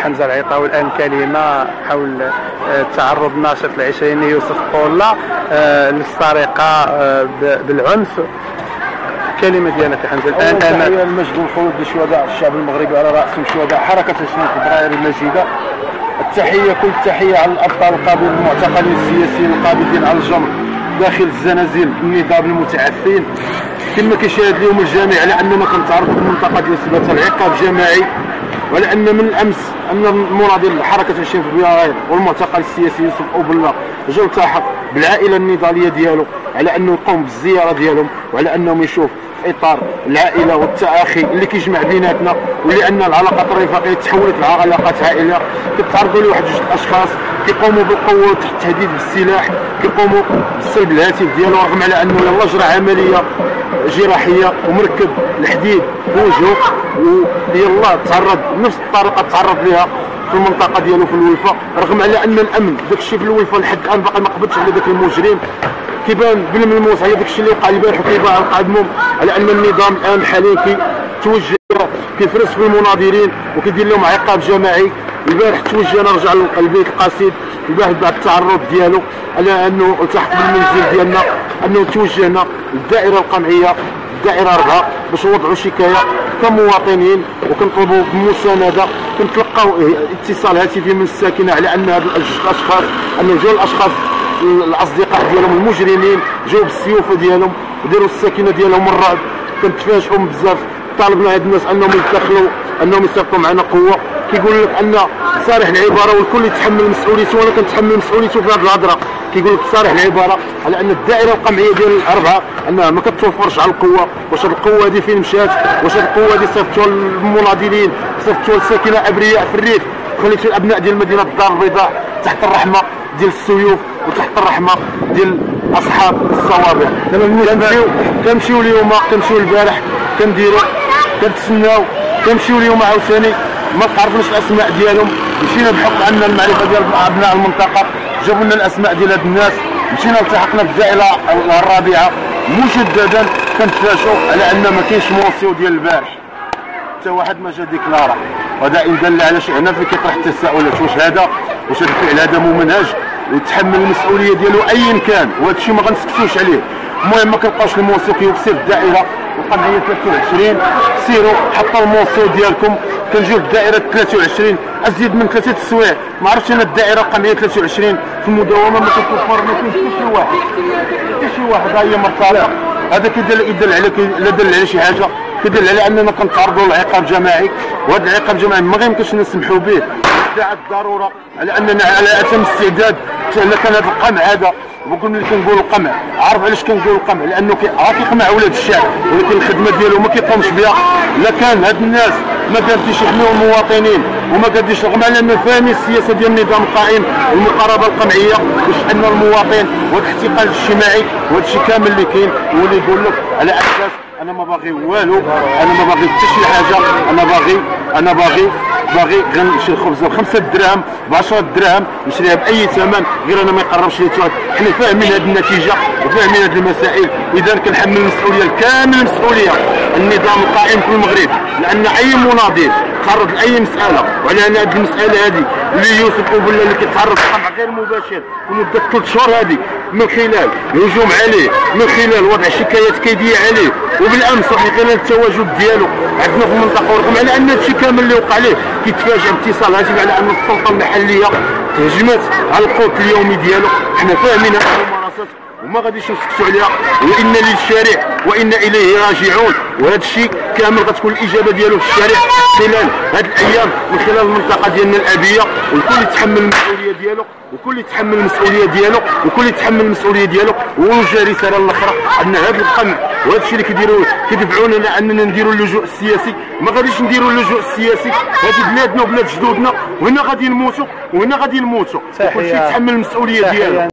حمزة العيطاوي الان كلمة حول آه، تعرض الناشط العشريني يوسف قولا آه، للسرقة آه، بالعنف. كلمة ديالك حمزة. الآن تحيه المجد والخلود لشهداء الشعب المغربي على رأسهم شهداء حركة 20 فبراير المجيدة. التحية كل التحيه على الأبطال القابلين المعتقلين السياسيين القابضين على الجمر داخل الزنازين النظام المتعفين كما كيشاهد اليوم الجميع على أننا كنتعرضوا في المنطقة ديال سبات العقاب جماعي ولأن من الأمس أن المناضل حركه 20 فبراير والمعتقل السياسي يوسف أوبلا جا التحق بالعائلة النضالية ديالو على أنه يقوم بالزيارة ديالهم وعلى أنهم يشوف إطار العائلة والتآخي اللي كيجمع بيناتنا ولأن العلاقات الرفاقية تحولت لعلاقات عائليه كتعرضوا لواحد جوج الاشخاص كيقوموا بالقوه تحت التهديد بالسلاح كيقوموا بالسلب الهاتف ديالو رغم على أنه يلاه جرى عملية جراحية ومركب الحديد بوجهه ويلا تعرض نفس الطريقة تعرض لها في المنطقة ديالو في الولفة رغم على أن الأمن داك الشيء في الولفة لحد الآن باقي ما قبضش على ذاك المجرم. كيبان بالملموس هي داك الشيء اللي وقع البارح وكيبان على قدمهم على أن النظام الآن حاليا كيتوجه كيفرس في المناضلين وكيدير لهم عقاب جماعي. البارح توجه رجع للبيت القصيد. البارح بعد التعرض ديالو على أنه التحق بالمنزل ديالنا أنه توجهنا للدائره القمعية الدائرة 4 باش نوضعوا شكاية كمواطنين وكنطلبوا بمساندة. كنتلقاو اتصال هاتفي من الساكنة على أن هاد الأشخاص أنه جاو الأشخاص الأصدقاء ديالهم المجرمين جاو بالسيوف ديالهم وديروا الساكنه ديالهم الرعب كنتفاجئوا بزاف. طالبنا هاد الناس أنهم يدخلوا أنهم يصيفطوا معنا قوة. كيقول لك أن صارح العبارة والكل يتحمل مسؤوليته وأنا كنتحمل مسؤوليته في هذه الهضرة. كيقول لك صارح العبارة على أن الدائرة القمعية ديال الأربعة أنها ما كتوفرش على القوة. واش القوة هذه فين مشات؟ واش القوة هذه صيفطوها للمناضلين؟ صيفطوها لساكنه أبرياء في الريف. خليتوا الأبناء ديال مدينة الدار البيضاء تحت الرحمة ديال السيوف. وتحت الرحمة ديال أصحاب الصوابع. كنمشيو كنمشيو اليوم كنمشيو البارح كنديروا كنتسناو كنمشيو اليوم عاوتاني ما تعرفناش الأسماء ديالهم. مشينا بحكم ان المعرفة ديال أبناء المنطقة. جابوا لنا الأسماء ديال هاد الناس. مشينا التحقنا بالدائره الرابعة. مجددا كنتفاجئوا على أن ما كاينش موصيو ديال البارح. حتى واحد ما جا ديكلارا وهذا ان دل على شيء هنا في كيطرح التساؤلات؟ واش هذا؟ واش هذا الفعل؟ هذا ممنهج ويتحمل المسؤولية ديالو ايا كان. وهذا الشيء ما غنسكتوش عليه. المهم ما كنبقاوش الموسيقى في الدائرة. القمعيه 23 سيروا حطوا الموصو ديالكم. كنجيو للدائرة 23 أزيد من ثلاثة السوايع ما عرفتش أنا الدائرة القمعيه 23 في المداومة ما كتوفر ما كاينش حتى شي واحد. حتى شي واحد. هي مرتبطه هذا كيدل يدل على يدل على شي حاجة. كيدل على أننا كنتعرضوا لعقاب جماعي. وهذا العقاب الجماعي ما غيمكنش نسمحوا به. دعت الضروره على أننا على أتم استعداد الا كان هذا القمع هذا وكنا اللي كنقول القمع. عارف علاش كنقول القمع؟ لأنه راه كيقمع ولاد الشعب ولكن الخدمة ديالو ما كيقومش بها. لا كان هاد الناس ما قادرينش يحميو المواطنين وما قادرينش رغم على فاهمين السياسة ديال النظام القائم والمقاربة القمعية ان المواطن وهذا الاحتقان الاجتماعي وهذا الشيء كامل اللي كاين. هو اللي يقول لك على أساس أنا ما باغي والو أنا ما باغي حتى شي حاجة أنا باغي أنا باغي باغي غنشري الخبزه ب 5 دراهم ب 10 دراهم نشريها بأي ثمن غير أنا ما يقربش لي حنا فاهمين هذه النتيجة وفاهمين هذه المسائل. واذا كنحمل المسؤولية الكامل المسؤولية. النظام القائم في المغرب لأن أي مناضل تعرض لأي مسألة وعلى أن هذه المسألة هذه اللي يوسف ولا اللي كيتعرض لقمع غير مباشر لمده ثلاث شهور هذه من خلال الهجوم عليه من خلال وضع شكايات كيديه عليه وبالأمس ومن خلال التواجد ديالو. عندنا في المنطقة ورغم على أن هذا الشيء كامل اللي وقع عليه كيتفاجئ باتصال هاتفي على أن السلطة المحلية تهجمت على القوت اليومي ديالو. حنا فاهمين وما غاديش نسكتوا عليها. وإن للشارع وإن إليه راجعون. وهذا الشيء كامل غتكون الإجابة ديالو في الشارع خلال هذه الأيام من خلال المنطقة ديالنا الأبية. والكل يتحمل المسؤولية ديالو وكل يتحمل المسؤولية ديالو وكل يتحمل المسؤولية ديالو. ونوجه رساله الأخرى أن هذا القمع وهذا الشيء اللي كيديروا كيدفعونا على أننا نديروا اللجوء السياسي. ما غاديش نديروا اللجوء السياسي. هذه بلادنا وبلاد جدودنا. وهنا غادي نموتوا وهنا غادي نموتوا وكل شيء يتحمل المسؤولية ديالو.